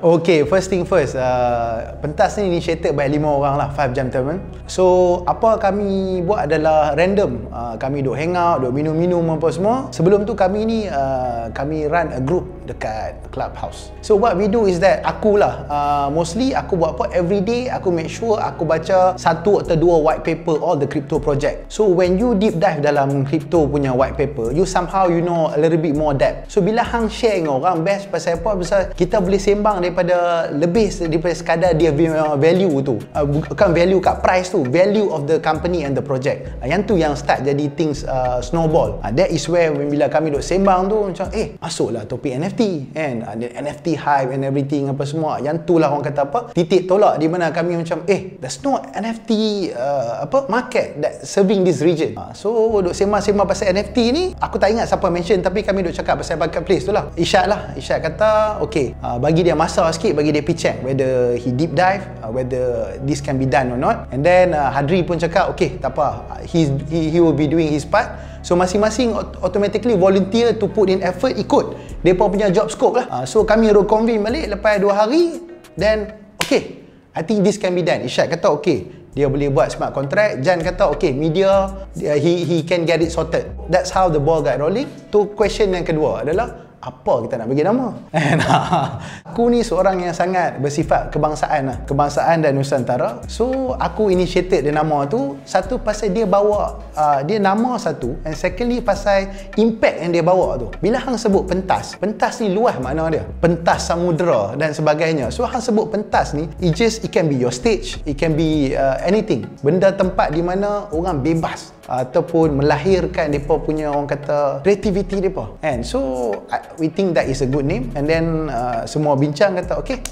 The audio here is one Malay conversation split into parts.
Okay, first thing first. Uh, pentas ni initiated by lima orang lah, five gentlemen. So, apa kami buat adalah random. Uh, kami duk hang out, duk minum-minum apa semua. Sebelum tu kami ni, uh, kami run a group dekat clubhouse. So, what we do is that, akulah. Uh, mostly, aku buat apa? Every day, aku make sure aku baca satu atau dua white paper all the crypto project. So, when you deep dive dalam crypto punya white paper, you somehow you know a little bit more depth. So, bila hang share dengan orang, best pasal apa? Pasal kita boleh sembang daripada lebih daripada sekadar dia value tu uh, bukan value kat price tu value of the company and the project uh, yang tu yang start jadi things uh, snowball uh, that is where bila kami duk sembang tu macam eh masuklah topik NFT kan? Uh, NFT hype and everything apa semua. Yang tu lah orang kata apa titik tolak di mana kami macam eh there's no NFT uh, apa market that serving this region. Uh, so duk sembang-sembang pasal NFT ni aku tak ingat siapa mention tapi kami duk cakap pasal marketplace tu lah. Isyad lah. Isyad kata okay uh, bagi dia masa sikit bagi dia pitch whether he deep dive uh, whether this can be done or not. And then uh, Hadri pun cakap okay tak apa. He, he, he will be doing his part. So masing-masing automatically volunteer to put in effort ikut pun punya job scope lah. Uh, so kami reconvene balik lepas 2 hari then okay. I think this can be done. Isyad kata okay. Dia boleh buat smart contract. Jan kata okay media he he can get it sorted. That's how the ball got rolling. To question yang kedua adalah apa kita nak bagi nama? Aku ni seorang yang sangat bersifat kebangsaan lah. Kebangsaan dan Nusantara. So aku initiated dia nama tu. Satu pasal dia bawa uh, dia nama satu. And secondly pasal impact yang dia bawa tu. Bila hang sebut pentas pentas ni luas makna dia. Pentas samudera dan sebagainya. So hang sebut pentas ni it just it can be your stage. It can be uh, anything. Benda tempat di mana orang bebas ataupun melahirkan depa punya orang kata creativity depa. And so we think that is a good name. And then uh, semua bincang kata okay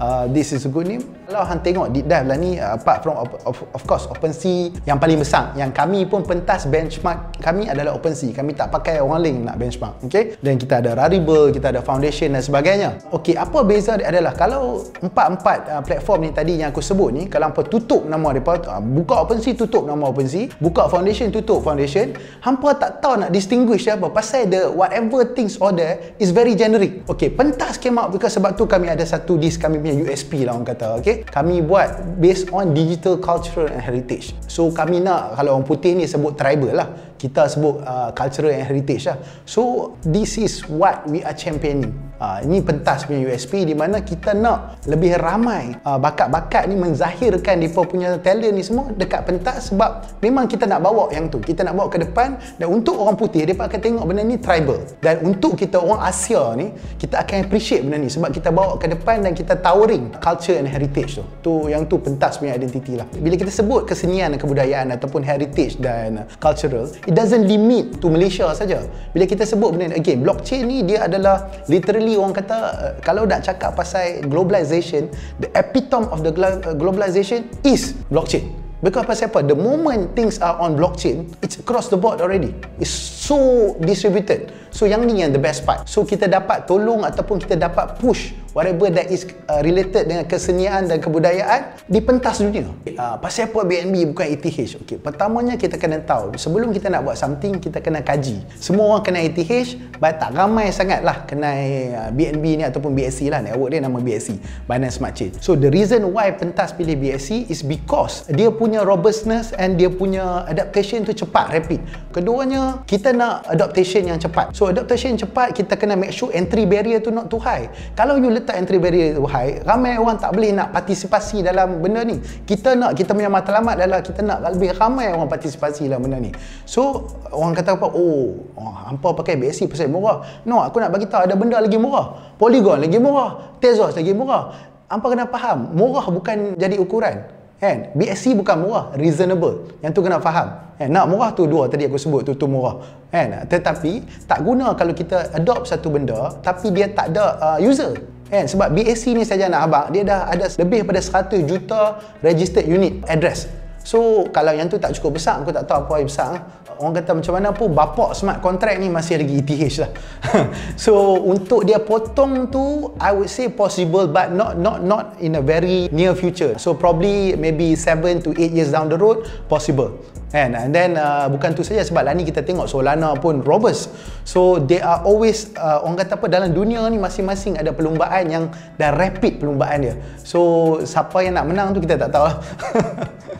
uh, this is a good name. Kalau hang tengok deep dive lah ni uh, apart from of, of, of course OpenSea yang paling besar yang kami pun pentas benchmark kami adalah OpenSea. Kami tak pakai orang lain nak benchmark. Okay? Dan kita ada Rarible, kita ada Foundation dan sebagainya. Okay, apa beza dia adalah kalau empat-empat uh, platform ni tadi yang aku sebut ni kalau hampa tutup nama depa uh, buka OpenSea tutup nama OpenSea, buka Foundation tutup Foundation, hampa tak tahu nak distinguish apa pasal the whatever things order is very generic. Okay, pentas came out because sebab tu kami ada satu disk kami punya USP lah orang kata okay? kami buat based on digital cultural and heritage so kami nak kalau orang putih ni sebut tribal lah kita sebut uh, cultural and heritage lah. So this is what we are championing. Uh, ini pentas punya USP di mana kita nak lebih ramai uh, bakat-bakat ni menzahirkan mereka punya talent ni semua dekat pentas sebab memang kita nak bawa yang tu. Kita nak bawa ke depan dan untuk orang putih mereka akan tengok benda ni tribal. Dan untuk kita orang Asia ni kita akan appreciate benda ni sebab kita bawa ke depan dan kita towering culture and heritage tu. Tu yang tu pentas punya identiti lah. Bila kita sebut kesenian dan kebudayaan ataupun heritage dan cultural, it doesn't limit to Malaysia saja. Bila kita sebut benda ni, again, blockchain ni dia adalah literally orang kata uh, kalau nak cakap pasal globalization, the epitome of the uh, globalization is blockchain. Because pasal apa? The moment things are on blockchain, it's across the board already. It's so distributed. So yang ni yang the best part. So kita dapat tolong ataupun kita dapat push whatever that is uh, related dengan kesenian dan kebudayaan di pentas dunia. Uh, pasal apa BNB bukan ETH? Okay, pertamanya kita kena tahu sebelum kita nak buat something kita kena kaji. Semua orang kena ETH, but tak ramai sangat lah kena uh, BNB ni ataupun BSC lah. Network dia nama BSC, Binance Smart Chain. So the reason why pentas pilih BSC is because dia punya robustness and dia punya adaptation tu cepat, rapid. Keduanya, kita nak adaptation yang cepat. So adaptation cepat, kita kena make sure entry barrier tu not too high. Kalau you letak entry barrier tu high, ramai orang tak boleh nak partisipasi dalam benda ni. Kita nak, kita punya matlamat adalah kita nak lebih ramai orang partisipasi dalam benda ni. So, orang kata apa? Oh, oh hampa pakai BSC pasal murah. No, aku nak bagi tahu ada benda lagi murah. Polygon lagi murah. Tezos lagi murah. Hampa kena faham, murah bukan jadi ukuran. Kan? BSC bukan murah, reasonable. Yang tu kena faham. Kan? Nak murah tu dua tadi aku sebut tu tu murah. Kan? Tetapi tak guna kalau kita adopt satu benda tapi dia tak ada uh, user kan? Sebab BAC ni saja nak abang dia dah ada lebih pada 100 juta registered unit address So kalau yang tu tak cukup besar, aku tak tahu apa yang besar. Orang kata macam mana pun bapak smart contract ni masih lagi ETH lah. so untuk dia potong tu, I would say possible but not not not in a very near future. So probably maybe 7 to 8 years down the road possible. And, and then uh, bukan tu saja sebab lah ni kita tengok Solana pun robust. So they are always uh, orang kata apa dalam dunia ni masing-masing ada perlumbaan yang dah rapid perlumbaan dia. So siapa yang nak menang tu kita tak tahu.